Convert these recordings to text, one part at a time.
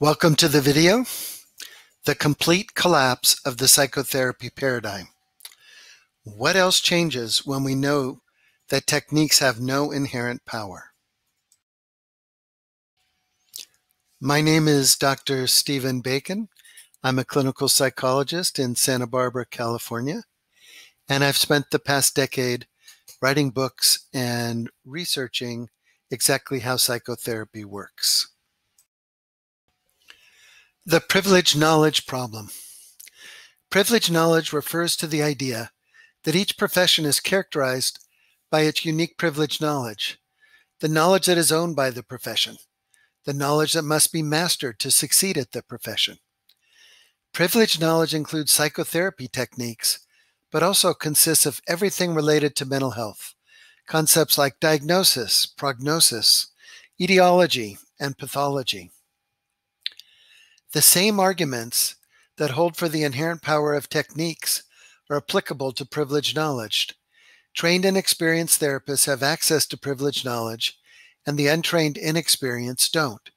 Welcome to the video, The Complete Collapse of the Psychotherapy Paradigm. What else changes when we know that techniques have no inherent power? My name is Dr. Stephen Bacon. I'm a clinical psychologist in Santa Barbara, California, and I've spent the past decade writing books and researching exactly how psychotherapy works. The privileged knowledge problem. Privileged knowledge refers to the idea that each profession is characterized by its unique privileged knowledge, the knowledge that is owned by the profession, the knowledge that must be mastered to succeed at the profession. Privileged knowledge includes psychotherapy techniques, but also consists of everything related to mental health, concepts like diagnosis, prognosis, etiology, and pathology. The same arguments that hold for the inherent power of techniques are applicable to privileged knowledge. Trained and experienced therapists have access to privileged knowledge, and the untrained, inexperienced don't.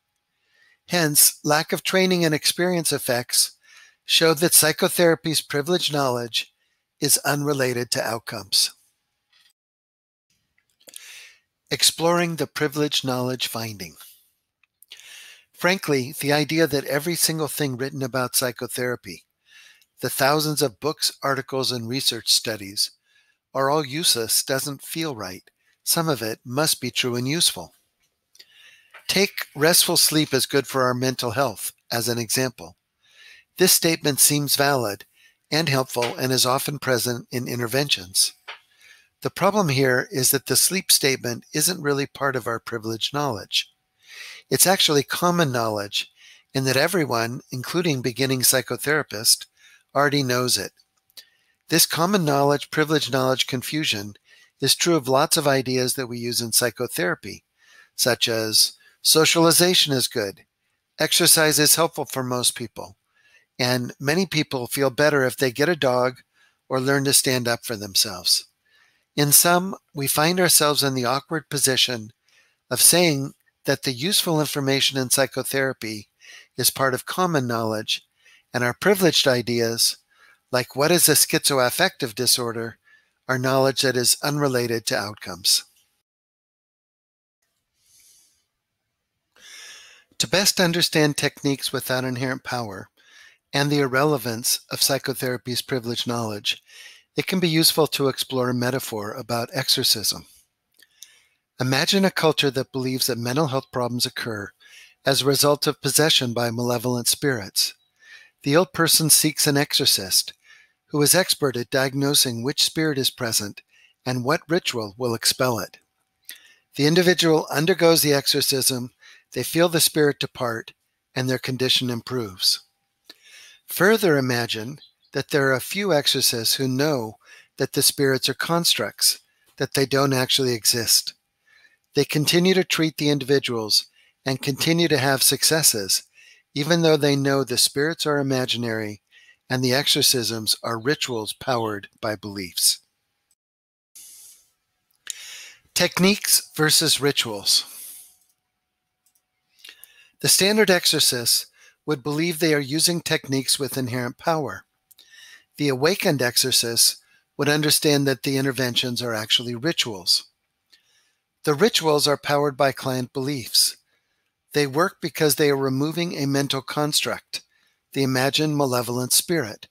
Hence, lack of training and experience effects show that psychotherapy's privileged knowledge is unrelated to outcomes. Exploring the privileged knowledge finding. Frankly, the idea that every single thing written about psychotherapy, the thousands of books, articles, and research studies, are all useless doesn't feel right. Some of it must be true and useful. Take restful sleep is good for our mental health as an example. This statement seems valid and helpful and is often present in interventions. The problem here is that the sleep statement isn't really part of our privileged knowledge. It's actually common knowledge in that everyone, including beginning psychotherapists, already knows it. This common knowledge, privileged knowledge confusion is true of lots of ideas that we use in psychotherapy, such as socialization is good, exercise is helpful for most people, and many people feel better if they get a dog or learn to stand up for themselves. In sum, we find ourselves in the awkward position of saying that the useful information in psychotherapy is part of common knowledge, and our privileged ideas, like what is a schizoaffective disorder, are knowledge that is unrelated to outcomes. To best understand techniques without inherent power and the irrelevance of psychotherapy's privileged knowledge, it can be useful to explore a metaphor about exorcism. Imagine a culture that believes that mental health problems occur as a result of possession by malevolent spirits. The ill person seeks an exorcist who is expert at diagnosing which spirit is present and what ritual will expel it. The individual undergoes the exorcism, they feel the spirit depart, and their condition improves. Further imagine that there are a few exorcists who know that the spirits are constructs, that they don't actually exist. They continue to treat the individuals and continue to have successes, even though they know the spirits are imaginary and the exorcisms are rituals powered by beliefs. Techniques versus rituals. The standard exorcists would believe they are using techniques with inherent power. The awakened exorcists would understand that the interventions are actually rituals. The rituals are powered by client beliefs. They work because they are removing a mental construct, the imagined malevolent spirit.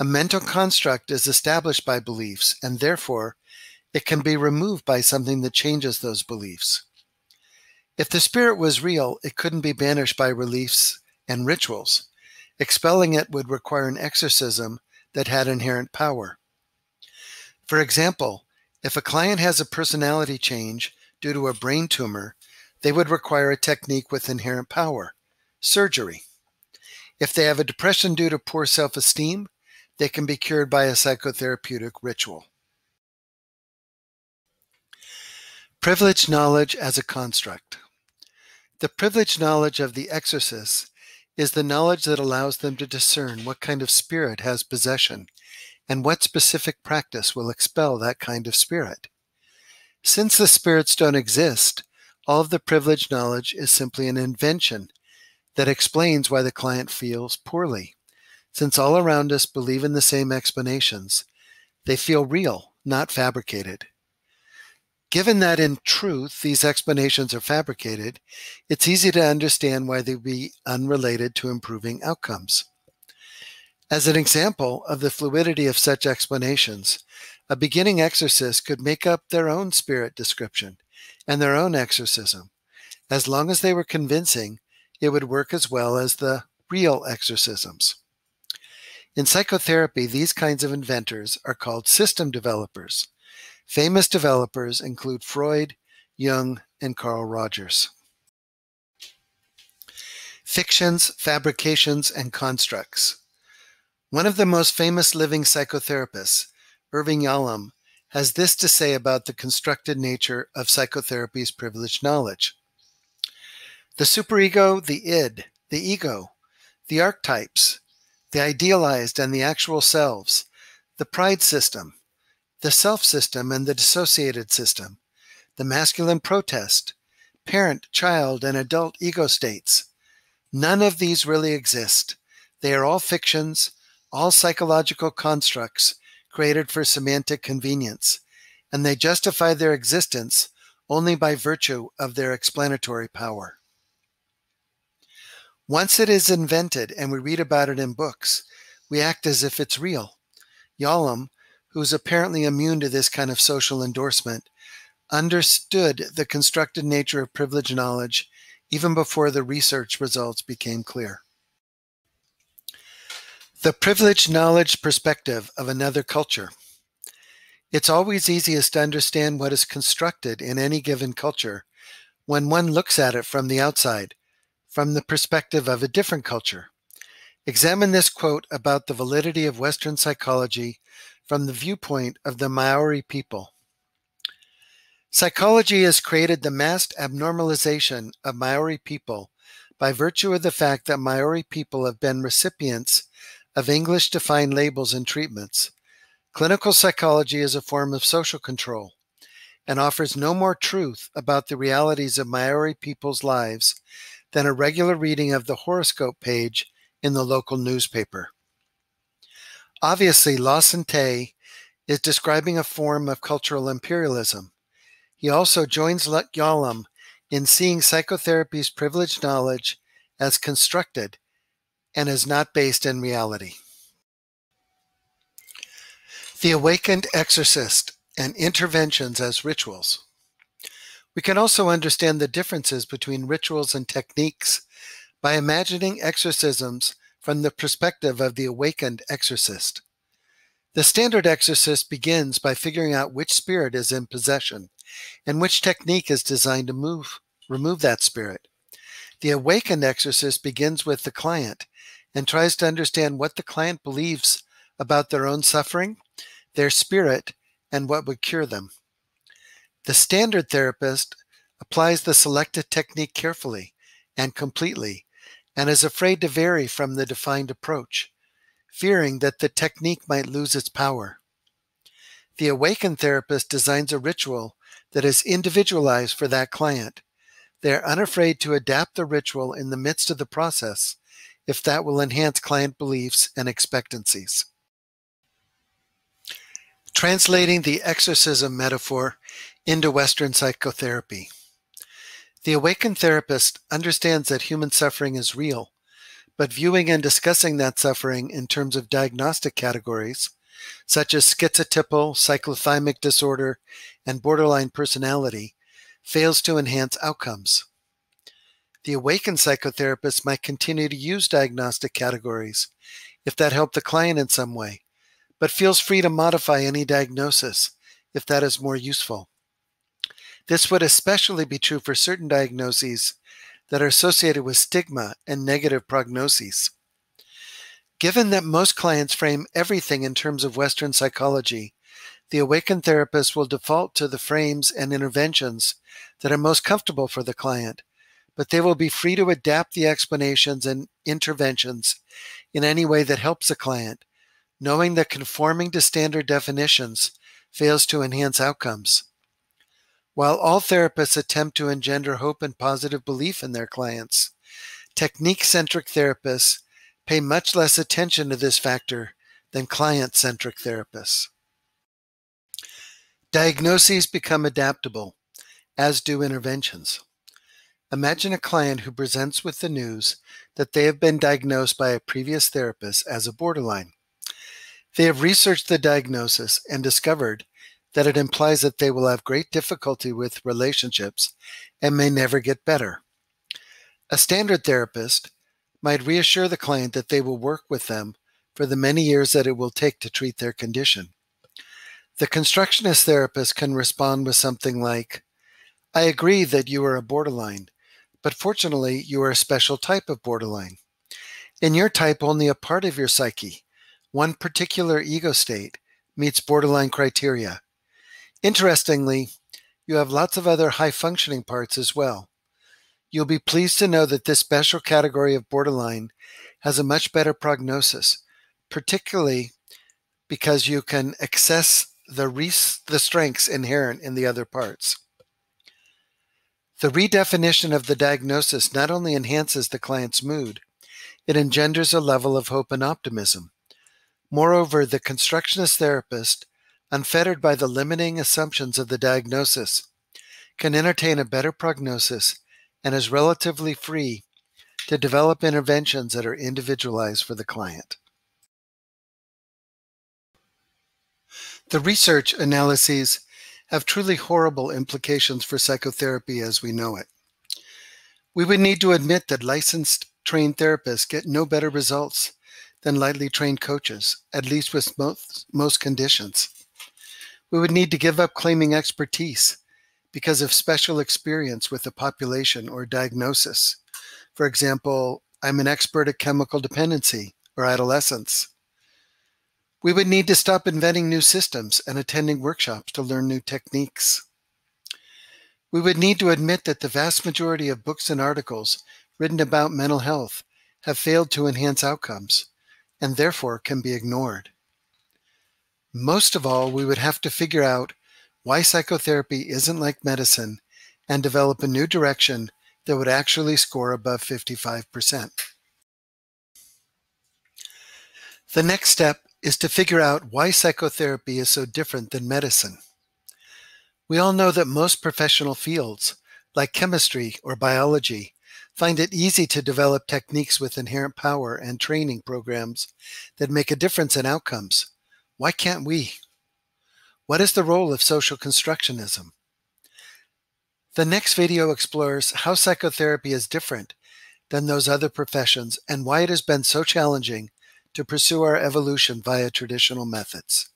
A mental construct is established by beliefs, and therefore it can be removed by something that changes those beliefs. If the spirit was real, it couldn't be banished by reliefs and rituals. Expelling it would require an exorcism that had inherent power. For example, if a client has a personality change due to a brain tumor, they would require a technique with inherent power surgery. If they have a depression due to poor self esteem, they can be cured by a psychotherapeutic ritual. Privileged knowledge as a construct. The privileged knowledge of the exorcists is the knowledge that allows them to discern what kind of spirit has possession and what specific practice will expel that kind of spirit. Since the spirits don't exist, all of the privileged knowledge is simply an invention that explains why the client feels poorly. Since all around us believe in the same explanations, they feel real, not fabricated. Given that in truth these explanations are fabricated, it's easy to understand why they would be unrelated to improving outcomes. As an example of the fluidity of such explanations, a beginning exorcist could make up their own spirit description and their own exorcism. As long as they were convincing, it would work as well as the real exorcisms. In psychotherapy, these kinds of inventors are called system developers. Famous developers include Freud, Jung, and Carl Rogers. Fictions, fabrications, and constructs. One of the most famous living psychotherapists, Irvin Yalom, has this to say about the constructed nature of psychotherapy's privileged knowledge. The superego, the id, the ego, the archetypes, the idealized and the actual selves, the pride system, the self system and the dissociated system, the masculine protest, parent, child, and adult ego states. None of these really exist. They are all fictions, all psychological constructs created for semantic convenience, and they justify their existence only by virtue of their explanatory power. Once it is invented and we read about it in books, we act as if it's real. Yalom, who is apparently immune to this kind of social endorsement, understood the constructed nature of privileged knowledge even before the research results became clear. The privileged knowledge perspective of another culture. It's always easiest to understand what is constructed in any given culture when one looks at it from the outside, from the perspective of a different culture. Examine this quote about the validity of Western psychology from the viewpoint of the Maori people. Psychology has created the massed abnormalization of Maori people by virtue of the fact that Maori people have been recipients of English defined labels and treatments. Clinical psychology is a form of social control and offers no more truth about the realities of Maori people's lives than a regular reading of the horoscope page in the local newspaper. Obviously, Lawson Tay is describing a form of cultural imperialism. He also joins Yalom in seeing psychotherapy's privileged knowledge as constructed and is not based in reality. The Awakened Exorcist and Interventions as Rituals. We can also understand the differences between rituals and techniques by imagining exorcisms from the perspective of the awakened exorcist. The standard exorcist begins by figuring out which spirit is in possession and which technique is designed to move remove that spirit. The awakened exorcist begins with the client and tries to understand what the client believes about their own suffering, their spirit, and what would cure them. The standard therapist applies the selected technique carefully and completely and is afraid to vary from the defined approach, fearing that the technique might lose its power. The awakened therapist designs a ritual that is individualized for that client. They are unafraid to adapt the ritual in the midst of the process if that will enhance client beliefs and expectancies. Translating the exorcism metaphor into Western psychotherapy. The awakened therapist understands that human suffering is real, but viewing and discussing that suffering in terms of diagnostic categories, such as schizotypal, cyclothymic disorder, and borderline personality, fails to enhance outcomes. The awakened psychotherapist might continue to use diagnostic categories if that helped the client in some way, but feels free to modify any diagnosis if that is more useful. This would especially be true for certain diagnoses that are associated with stigma and negative prognoses. Given that most clients frame everything in terms of Western psychology, the awakened therapist will default to the frames and interventions that are most comfortable for the client but they will be free to adapt the explanations and interventions in any way that helps the client, knowing that conforming to standard definitions fails to enhance outcomes. While all therapists attempt to engender hope and positive belief in their clients, Technique centric therapists pay much less attention to this factor than client centric therapists. Diagnoses become adaptable, as do interventions. Imagine a client who presents with the news that they have been diagnosed by a previous therapist as a borderline. They have researched the diagnosis and discovered that it implies that they will have great difficulty with relationships and may never get better. A standard therapist might reassure the client that they will work with them for the many years that it will take to treat their condition. The constructionist therapist can respond with something like, I agree that you are a borderline, but fortunately, you are a special type of borderline. In your type, only a part of your psyche, one particular ego state, meets borderline criteria. Interestingly, you have lots of other high functioning parts as well. You'll be pleased to know that this special category of borderline has a much better prognosis, particularly because you can access the, res- the strengths inherent in the other parts. The redefinition of the diagnosis not only enhances the client's mood, it engenders a level of hope and optimism. Moreover, the constructionist therapist unfettered by the limiting assumptions of the diagnosis, can entertain a better prognosis and is relatively free to develop interventions that are individualized for the client. The research analyses have truly horrible implications for psychotherapy as we know it. We would need to admit that licensed trained therapists get no better results than lightly trained coaches, at least with most, most conditions. We would need to give up claiming expertise because of special experience with a population or diagnosis. For example, I'm an expert at chemical dependency or adolescence. We would need to stop inventing new systems and attending workshops to learn new techniques. We would need to admit that the vast majority of books and articles written about mental health have failed to enhance outcomes and therefore can be ignored. Most of all, we would have to figure out why psychotherapy isn't like medicine and develop a new direction that would actually score above 55%. The next step is to figure out why psychotherapy is so different than medicine. We all know that most professional fields, like chemistry or biology, find it easy to develop techniques with inherent power and training programs that make a difference in outcomes. Why can't we? What is the role of social constructionism? The next video explores how psychotherapy is different than those other professions and why it has been so challenging to pursue our evolution via traditional methods.